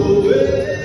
Oh,